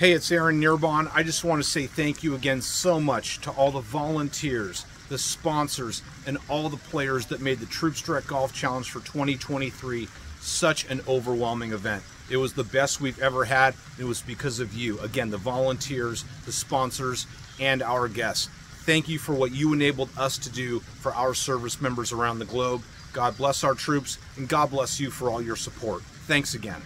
Hey, it's Aaron Nierbon. I just want to say thank you again so much to all the volunteers, the sponsors, and all the players that made the Troops Direct Golf Challenge for 2023 such an overwhelming event. It was the best we've ever had. It was because of you. Again, the volunteers, the sponsors, and our guests. Thank you for what you enabled us to do for our service members around the globe. God bless our troops, and God bless you for all your support. Thanks again.